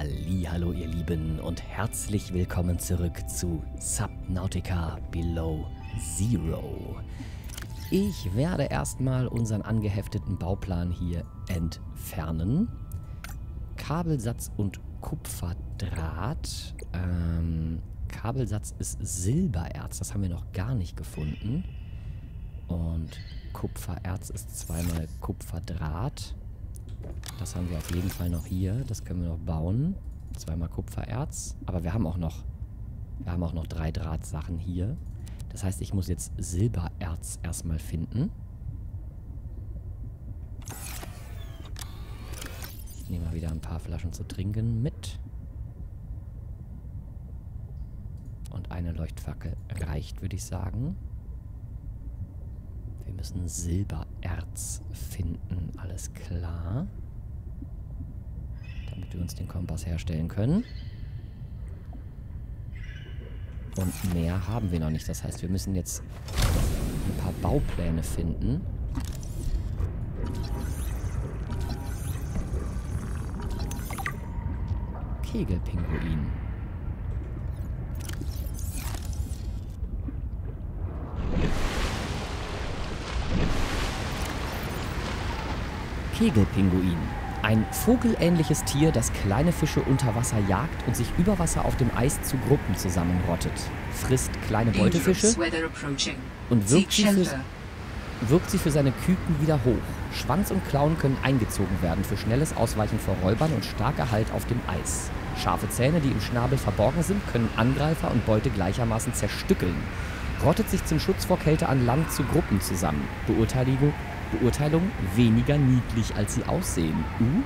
Hallo ihr Lieben und herzlich willkommen zurück zu Subnautica Below Zero. Ich werde erstmal unseren angehefteten Bauplan hier entfernen. Kabelsatz und Kupferdraht. Ähm, Kabelsatz ist Silbererz, das haben wir noch gar nicht gefunden. Und Kupfererz ist zweimal Kupferdraht. Das haben wir auf jeden Fall noch hier. Das können wir noch bauen. Zweimal Kupfererz. Aber wir haben auch noch, wir haben auch noch drei Drahtsachen hier. Das heißt, ich muss jetzt Silbererz erstmal finden. Ich nehme mal wieder ein paar Flaschen zu trinken mit. Und eine Leuchtfackel reicht, würde ich sagen. Wir müssen Silbererz finden. Alles klar. Damit wir uns den Kompass herstellen können. Und mehr haben wir noch nicht. Das heißt, wir müssen jetzt ein paar Baupläne finden. Kegelpinguin. Kegelpinguin. Ein vogelähnliches Tier, das kleine Fische unter Wasser jagt und sich über Wasser auf dem Eis zu Gruppen zusammenrottet. Frisst kleine Beutefische und wirkt sie, für, wirkt sie für seine Küken wieder hoch. Schwanz und Klauen können eingezogen werden für schnelles Ausweichen vor Räubern und starker Halt auf dem Eis. Scharfe Zähne, die im Schnabel verborgen sind, können Angreifer und Beute gleichermaßen zerstückeln. Rottet sich zum Schutz vor Kälte an Land zu Gruppen zusammen. Beurteilung, Beurteilung weniger niedlich, als sie aussehen. Uh.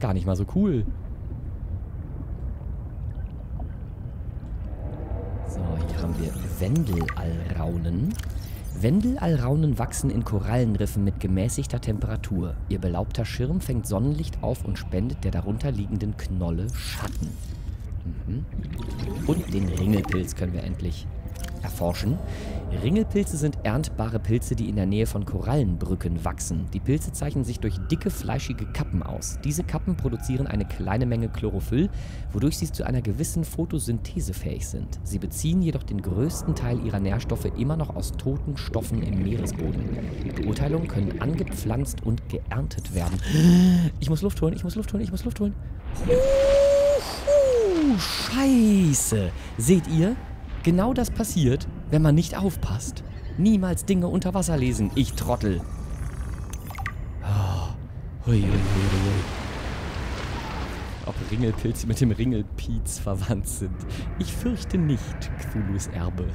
Gar nicht mal so cool. So, hier haben wir Wendelalraunen. Wendelalraunen wachsen in Korallenriffen mit gemäßigter Temperatur. Ihr belaubter Schirm fängt Sonnenlicht auf und spendet der darunter liegenden Knolle Schatten. Mhm. Und den Ringelpilz können wir endlich erforschen. Ringelpilze sind erntbare Pilze, die in der Nähe von Korallenbrücken wachsen. Die Pilze zeichnen sich durch dicke, fleischige Kappen aus. Diese Kappen produzieren eine kleine Menge Chlorophyll, wodurch sie zu einer gewissen Photosynthese fähig sind. Sie beziehen jedoch den größten Teil ihrer Nährstoffe immer noch aus toten Stoffen im Meeresboden. Beurteilungen können angepflanzt und geerntet werden. Ich muss Luft holen, ich muss Luft holen, ich muss Luft holen. Scheiße. Seht ihr? Genau das passiert, wenn man nicht aufpasst. Niemals Dinge unter Wasser lesen, ich Trottel. Oh. Hui, hui, hui, Ob Ringelpilze mit dem Ringelpiez verwandt sind. Ich fürchte nicht, Cthulhu's Erbe.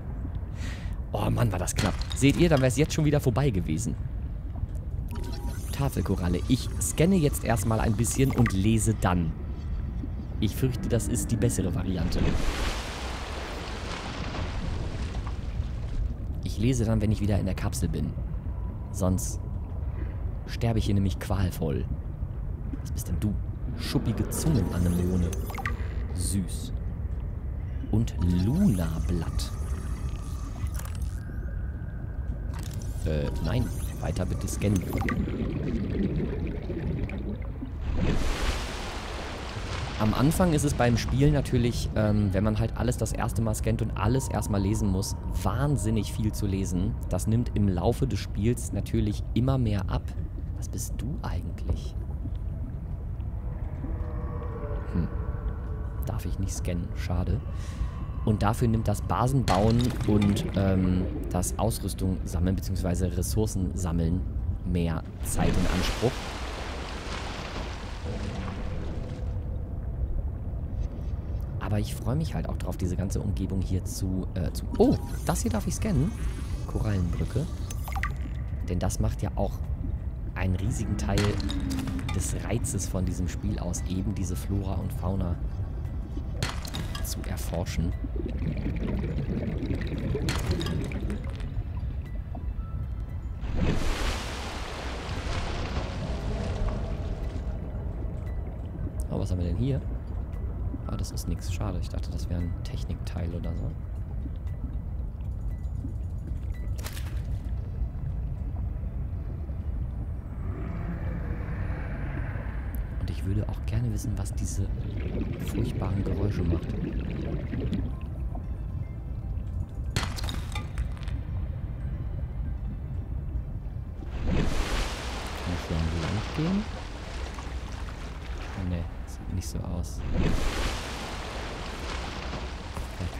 oh Mann, war das knapp. Seht ihr, dann wäre es jetzt schon wieder vorbei gewesen. Tafelkoralle. Ich scanne jetzt erstmal ein bisschen und lese dann. Ich fürchte, das ist die bessere Variante. Lese dann, wenn ich wieder in der Kapsel bin. Sonst sterbe ich hier nämlich qualvoll. Was bist denn du? Schuppige Zungenanemone. Süß. Und Lunablatt. Äh, nein. Weiter bitte scannen. Am Anfang ist es beim Spielen natürlich, ähm, wenn man halt alles das erste Mal scannt und alles erstmal lesen muss, wahnsinnig viel zu lesen. Das nimmt im Laufe des Spiels natürlich immer mehr ab. Was bist du eigentlich? Hm. Darf ich nicht scannen. Schade. Und dafür nimmt das Basenbauen und ähm, das Ausrüstung sammeln bzw. Ressourcen sammeln mehr Zeit in Anspruch. Aber ich freue mich halt auch drauf, diese ganze Umgebung hier zu, äh, zu... Oh, das hier darf ich scannen. Korallenbrücke. Denn das macht ja auch einen riesigen Teil des Reizes von diesem Spiel aus, eben diese Flora und Fauna zu erforschen. Oh, was haben wir denn hier? Das ist nichts. Schade. Ich dachte, das wäre ein Technikteil oder so. ich würde auch gerne wissen, was diese furchtbaren Geräusche macht. Gehen? Oh ne, sieht nicht so aus.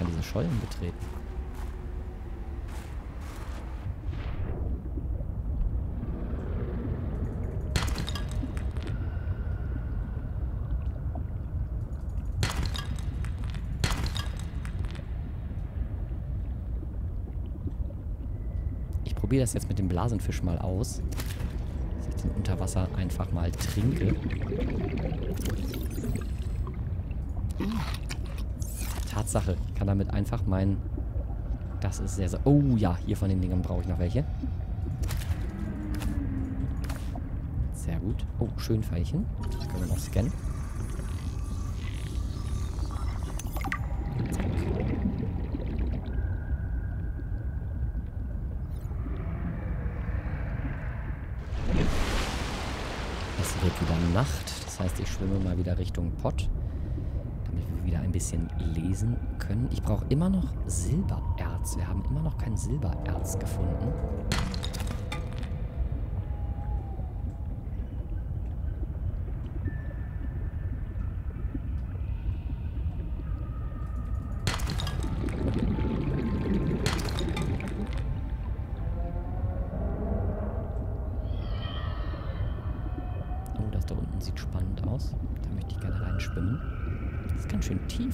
Kann diese Schollen betreten. probiere das jetzt mit dem Blasenfisch mal aus. Dass ich den unter Wasser einfach mal trinke. Tatsache, kann damit einfach mein... Das ist sehr, sehr... Oh ja, hier von den Dingern brauche ich noch welche. Sehr gut. Oh, schön Pfeilchen. Können wir noch scannen. Nacht. Das heißt, ich schwimme mal wieder Richtung Pott, wieder ein bisschen lesen können. Ich brauche immer noch Silbererz. Wir haben immer noch kein Silbererz gefunden.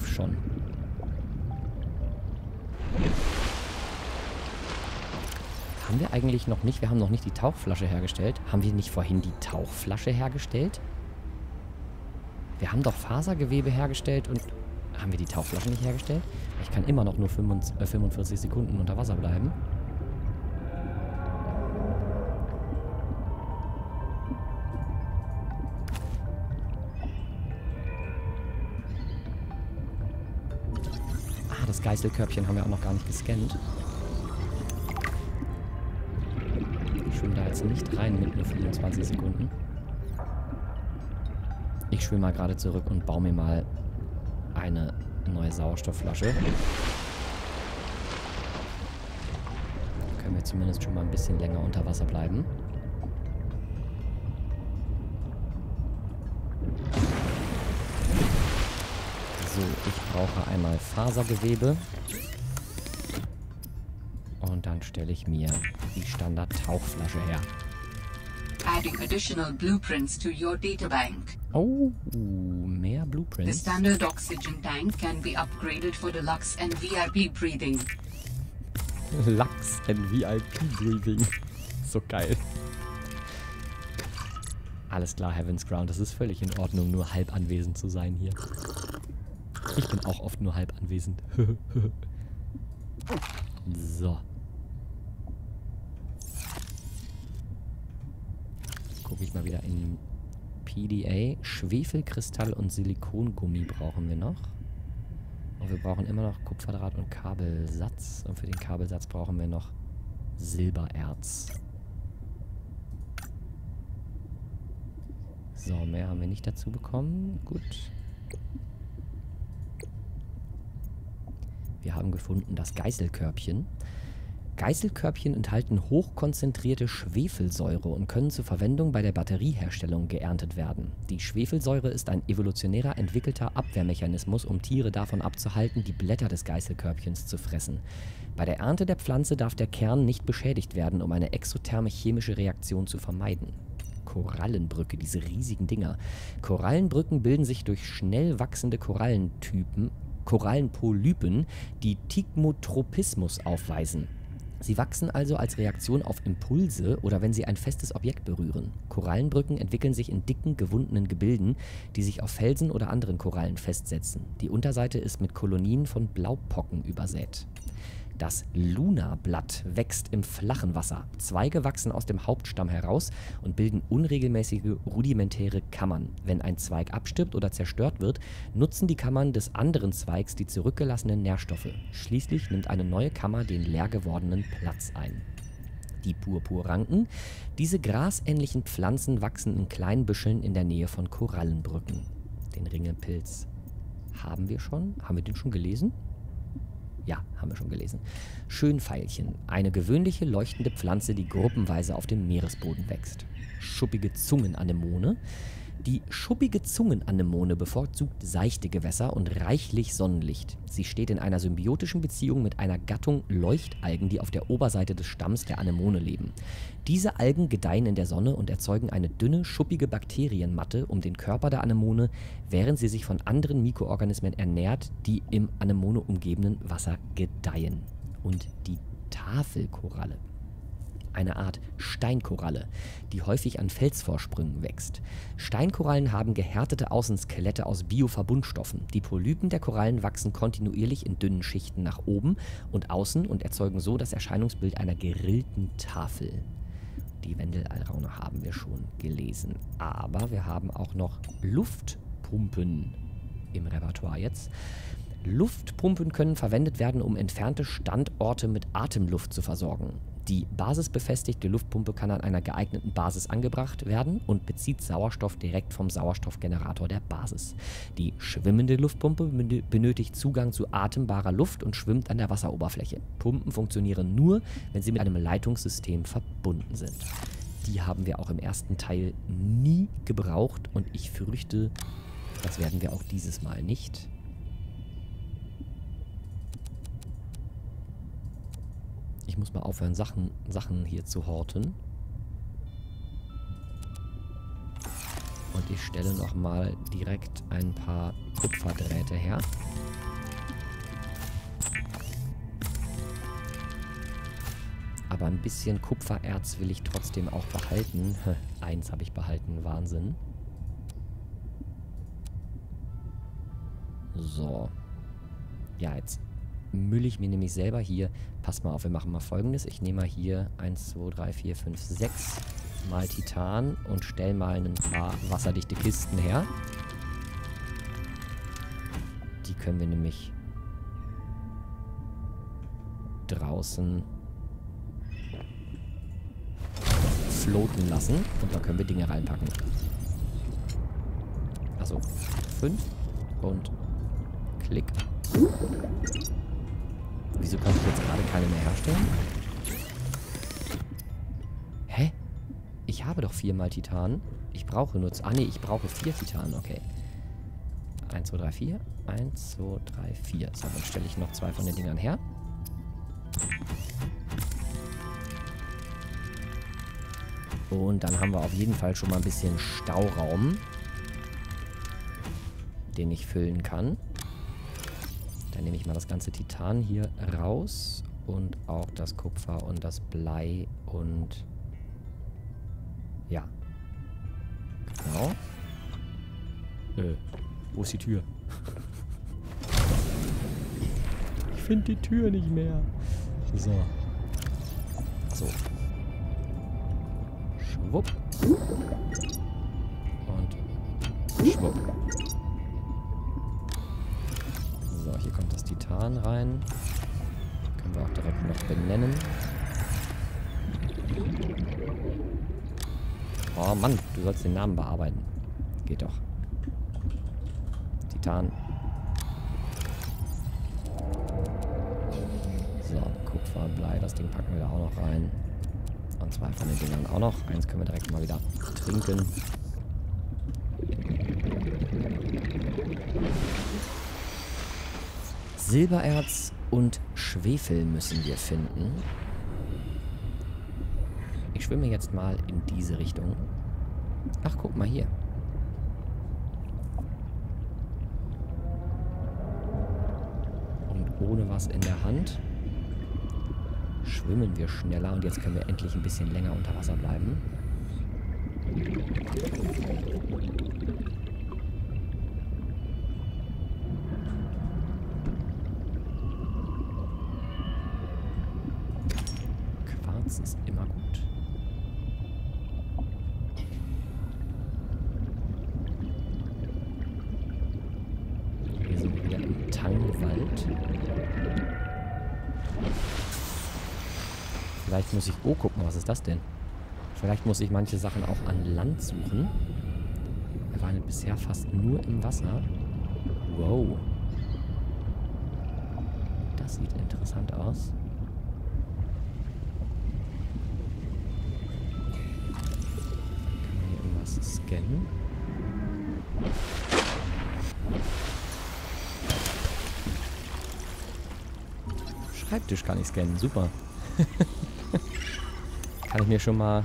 Schon. Haben wir eigentlich noch nicht, wir haben noch nicht die Tauchflasche hergestellt. Haben wir nicht vorhin die Tauchflasche hergestellt? Wir haben doch Fasergewebe hergestellt und... Haben wir die Tauchflasche nicht hergestellt? Ich kann immer noch nur 45 äh, Sekunden unter Wasser bleiben. Das Geißelkörbchen haben wir auch noch gar nicht gescannt. Ich schwimme da jetzt nicht rein mit nur 25 Sekunden. Ich schwimme mal gerade zurück und baue mir mal eine neue Sauerstoffflasche. Dann können wir zumindest schon mal ein bisschen länger unter Wasser bleiben. So, ich brauche einmal Fasergewebe. Und dann stelle ich mir die Standard-Tauchflasche her. Adding additional blueprints to your databank. Oh, mehr Blueprints. The standard oxygen tank can be upgraded for deluxe and VIP breathing. Lux and VIP breathing. So geil. Alles klar, Heaven's Ground. Das ist völlig in Ordnung, nur halb anwesend zu sein hier. Ich bin auch oft nur halb anwesend. so. Gucke ich mal wieder in PDA. Schwefelkristall und Silikongummi brauchen wir noch. Und wir brauchen immer noch Kupferdraht und Kabelsatz. Und für den Kabelsatz brauchen wir noch Silbererz. So, mehr haben wir nicht dazu bekommen. Gut. Wir haben gefunden das Geißelkörbchen. Geißelkörbchen enthalten hochkonzentrierte Schwefelsäure und können zur Verwendung bei der Batterieherstellung geerntet werden. Die Schwefelsäure ist ein evolutionärer entwickelter Abwehrmechanismus, um Tiere davon abzuhalten, die Blätter des Geißelkörbchens zu fressen. Bei der Ernte der Pflanze darf der Kern nicht beschädigt werden, um eine exotherme chemische Reaktion zu vermeiden. Korallenbrücke, diese riesigen Dinger. Korallenbrücken bilden sich durch schnell wachsende Korallentypen Korallenpolypen, die Tigmotropismus aufweisen. Sie wachsen also als Reaktion auf Impulse oder wenn sie ein festes Objekt berühren. Korallenbrücken entwickeln sich in dicken, gewundenen Gebilden, die sich auf Felsen oder anderen Korallen festsetzen. Die Unterseite ist mit Kolonien von Blaupocken übersät. Das Luna-Blatt wächst im flachen Wasser. Zweige wachsen aus dem Hauptstamm heraus und bilden unregelmäßige rudimentäre Kammern. Wenn ein Zweig abstirbt oder zerstört wird, nutzen die Kammern des anderen Zweigs die zurückgelassenen Nährstoffe. Schließlich nimmt eine neue Kammer den leer gewordenen Platz ein. Die Purpurranken. Diese grasähnlichen Pflanzen wachsen in kleinen Büscheln in der Nähe von Korallenbrücken. Den Ringelpilz haben wir schon. Haben wir den schon gelesen? Ja, haben wir schon gelesen. Schönfeilchen. Eine gewöhnliche leuchtende Pflanze, die gruppenweise auf dem Meeresboden wächst. Schuppige Zungenanemone. Die schuppige Zungenanemone bevorzugt seichte Gewässer und reichlich Sonnenlicht. Sie steht in einer symbiotischen Beziehung mit einer Gattung Leuchtalgen, die auf der Oberseite des Stamms der Anemone leben. Diese Algen gedeihen in der Sonne und erzeugen eine dünne, schuppige Bakterienmatte um den Körper der Anemone, während sie sich von anderen Mikroorganismen ernährt, die im Anemone umgebenden Wasser gedeihen. Und die Tafelkoralle eine Art Steinkoralle, die häufig an Felsvorsprüngen wächst. Steinkorallen haben gehärtete Außenskelette aus Bioverbundstoffen. Die Polypen der Korallen wachsen kontinuierlich in dünnen Schichten nach oben und außen und erzeugen so das Erscheinungsbild einer gerillten Tafel. Die Wendelalraune haben wir schon gelesen. Aber wir haben auch noch Luftpumpen im Repertoire jetzt. Luftpumpen können verwendet werden, um entfernte Standorte mit Atemluft zu versorgen. Die basisbefestigte Luftpumpe kann an einer geeigneten Basis angebracht werden und bezieht Sauerstoff direkt vom Sauerstoffgenerator der Basis. Die schwimmende Luftpumpe benötigt Zugang zu atembarer Luft und schwimmt an der Wasseroberfläche. Pumpen funktionieren nur, wenn sie mit einem Leitungssystem verbunden sind. Die haben wir auch im ersten Teil nie gebraucht und ich fürchte, das werden wir auch dieses Mal nicht. Ich muss mal aufhören, Sachen, Sachen hier zu horten. Und ich stelle nochmal direkt ein paar Kupferdrähte her. Aber ein bisschen Kupfererz will ich trotzdem auch behalten. Eins habe ich behalten, Wahnsinn. So. Ja, jetzt mülle ich mir nämlich selber hier. Passt mal auf, wir machen mal folgendes. Ich nehme mal hier 1, 2, 3, 4, 5, 6 mal Titan und stelle mal ein paar wasserdichte Kisten her. Die können wir nämlich draußen floaten lassen. Und da können wir Dinge reinpacken. Also 5 und Klick. Wieso kann ich jetzt gerade keine mehr herstellen? Hä? Ich habe doch viermal Titan. Ich brauche nur... Ah, nee, ich brauche vier Titan. Okay. 1, 2, 3, 4. 1, 2, 3, 4. So, dann stelle ich noch zwei von den Dingern her. Und dann haben wir auf jeden Fall schon mal ein bisschen Stauraum, den ich füllen kann. Nehme ich mal das ganze Titan hier raus und auch das Kupfer und das Blei und ja. Genau. Äh, wo ist die Tür? ich finde die Tür nicht mehr. So. So. Schwupp. Und schwupp. Hier kommt das Titan rein. Können wir auch direkt noch benennen. Oh Mann, du sollst den Namen bearbeiten. Geht doch. Titan. So, Kupfer, Blei, das Ding packen wir da auch noch rein. Und zwei von den Dingern auch noch. Eins können wir direkt mal wieder trinken. Silbererz und Schwefel müssen wir finden. Ich schwimme jetzt mal in diese Richtung. Ach, guck mal hier. Und ohne was in der Hand schwimmen wir schneller. Und jetzt können wir endlich ein bisschen länger unter Wasser bleiben. Platz ist immer gut. Wir sind wieder im Tangwald. Vielleicht muss ich... Oh, guck mal, was ist das denn? Vielleicht muss ich manche Sachen auch an Land suchen. Wir waren bisher fast nur im Wasser. Wow. Das sieht interessant aus. Scannen? Schreibtisch kann ich scannen. Super. kann ich mir schon mal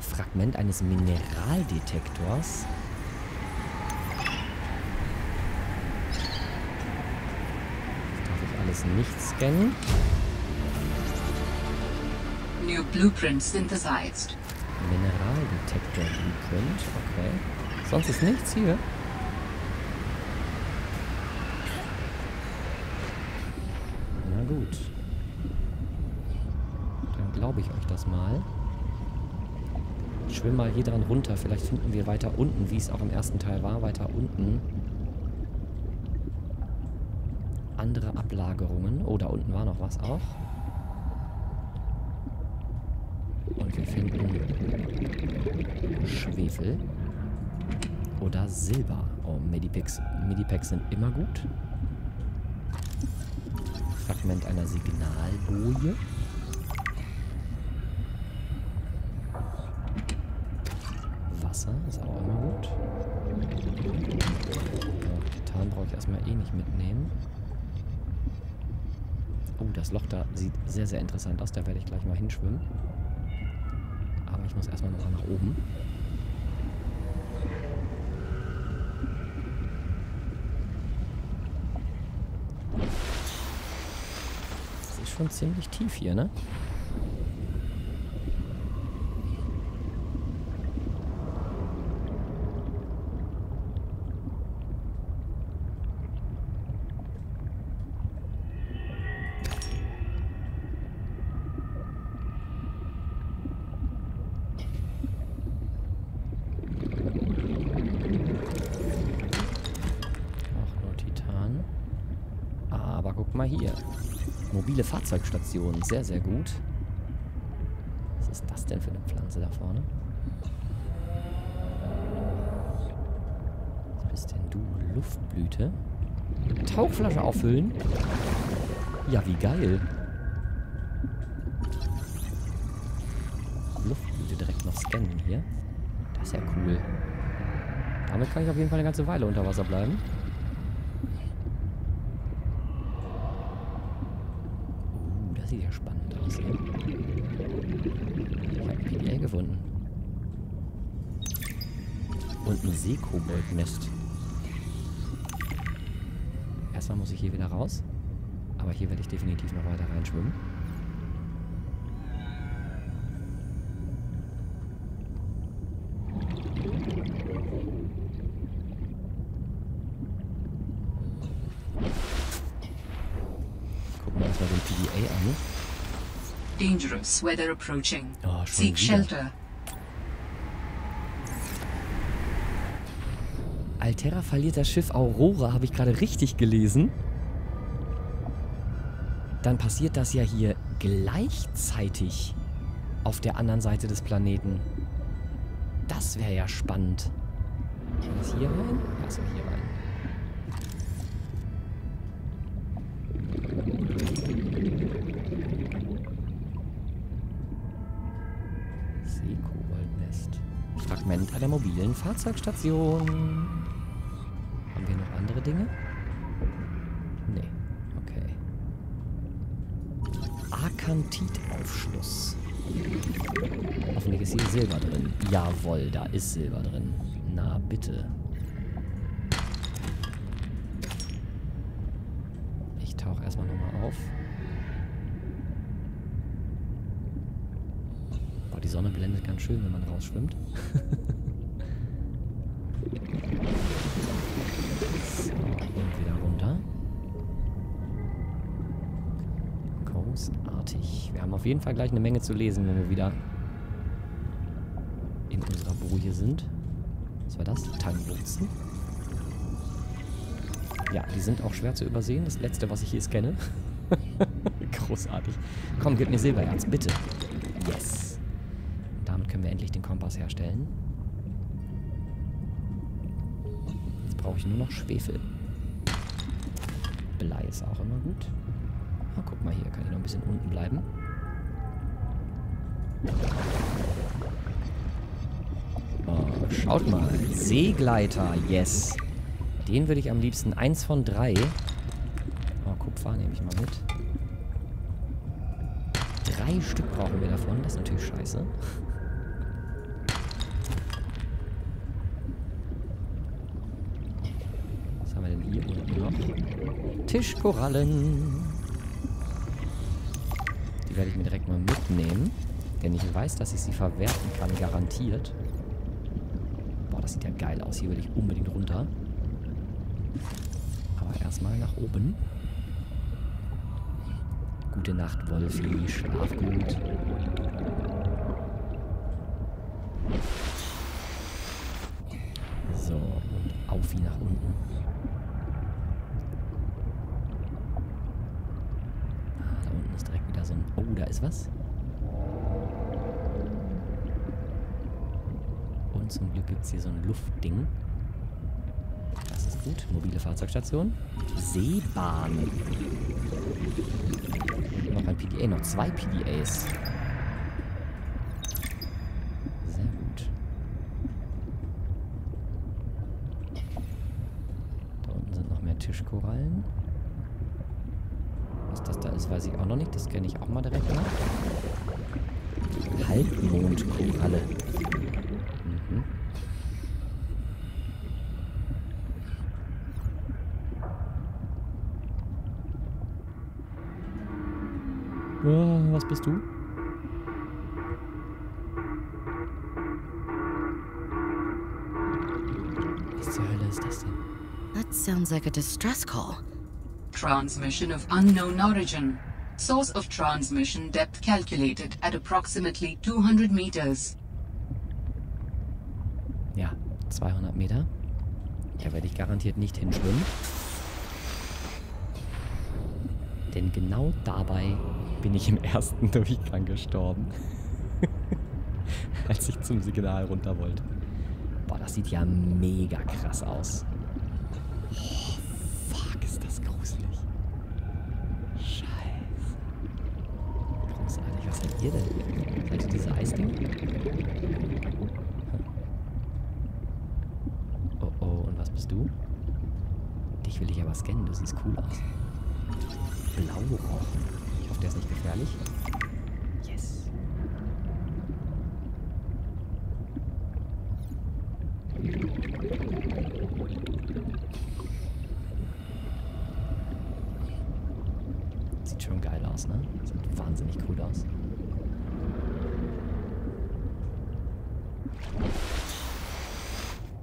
Fragment eines Mineraldetektors. Darf ich alles nicht scannen. New blueprint synthesized. Mineraldetektor Blueprint, okay. Sonst ist nichts hier. Na gut. Dann glaube ich euch das mal. Ich schwimme mal hier dran runter. Vielleicht finden wir weiter unten, wie es auch im ersten Teil war, weiter unten. Andere Ablagerungen. Oh, da unten war noch was auch. Und wir finden Schwefel. Oder Silber. Oh, Medipacks, Medipacks sind immer gut. Fragment einer Signalboje. Wasser ist auch immer gut. Titan brauche ich erstmal eh nicht mitnehmen. Oh, das Loch da sieht sehr, sehr interessant aus. Da werde ich gleich mal hinschwimmen. Ich muss erstmal noch nach oben. Das ist schon ziemlich tief hier, ne? Auch nur Titan. Aber guck mal hier. Mobile Fahrzeugstation. Sehr, sehr gut. Was ist das denn für eine Pflanze da vorne? Was bist denn du? Luftblüte? Tauchflasche auffüllen? Ja, wie geil. Luftblüte direkt noch scannen hier. Das ist ja cool. Damit kann ich auf jeden Fall eine ganze Weile unter Wasser bleiben. Uh, das sieht ja spannend aus hier. Ich habe ein PDA gefunden. Seekoboldnest. Erstmal muss ich hier wieder raus. Aber hier werde ich definitiv noch weiter reinschwimmen. Gucken wir uns mal den PDA an. Dangerous weather approaching. Oh, Seek wieder. shelter. Alterra verliert das Schiff Aurora, habe ich gerade richtig gelesen. Dann passiert das ja hier gleichzeitig auf der anderen Seite des Planeten. Das wäre ja spannend. Kann ich hier rein? Ja, so hier rein. Seekoboldnest. Fragment einer mobilen Fahrzeugstation. Andere Dinge? Nee. Okay. Akantitaufschluss. Hoffentlich ist hier Silber drin. Jawohl, da ist Silber drin. Na, bitte. Ich tauche erstmal nochmal auf. Boah, die Sonne blendet ganz schön, wenn man rausschwimmt. so, und wieder runter. Großartig. Wir haben auf jeden Fall gleich eine Menge zu lesen, wenn wir wieder in unserer Boje sind. Was war das? Tangwurzen. Ja, die sind auch schwer zu übersehen. Das letzte, was ich hier scanne. Großartig. Komm, gib mir Silbererz, bitte. Yes. Damit können wir endlich den Kompass herstellen. Jetzt brauche ich nur noch Schwefel. Blei ist auch immer gut. Ah, guck mal hier, kann ich noch ein bisschen unten bleiben. Oh, schaut mal. Seegleiter, yes. Den würde ich am liebsten. Eins von drei. Oh, Kupfer nehme ich mal mit. Drei Stück brauchen wir davon. Das ist natürlich scheiße. Was haben wir denn hier unten noch? Tischkorallen. Werde ich mir direkt mal mitnehmen. Denn ich weiß, dass ich sie verwerten kann, garantiert. Boah, das sieht ja geil aus. Hier will ich unbedingt runter. Aber erstmal nach oben. Gute Nacht, Wolfi. Schlaf gut. So, und auf wie nach unten. Ah, da unten ist direkt wieder so ein... Oh, da ist was. Und zum Glück gibt es hier so ein Luftding. Das ist gut. Mobile Fahrzeugstation. Seebahn. Noch ein PDA. Noch zwei PDAs. Sehr gut. Da unten sind noch mehr Tischkorallen. Was das da ist, weiß ich auch noch nicht. Das kenne ich auch mal direkt nach. Halbmondkoralle. Mhm. Ah, was bist du? Was zur Hölle ist das denn? That sounds like a distress call. Transmission of unknown origin. Source of transmission depth calculated at approximately 200 meters. Ja, 200 Meter. Da werde ich garantiert nicht hinschwimmen. Denn genau dabei bin ich im ersten Durchgang gestorben. Als ich zum Signal runter wollte. Boah, das sieht ja mega krass aus. Oh, fuck, ist das gruselig. Scheiße. Ihr denn? Ihr diese Eisding? Oh oh, und was bist du? Dich will ich aber scannen, du siehst cool aus. Blaurochen. Ich hoffe, der ist nicht gefährlich.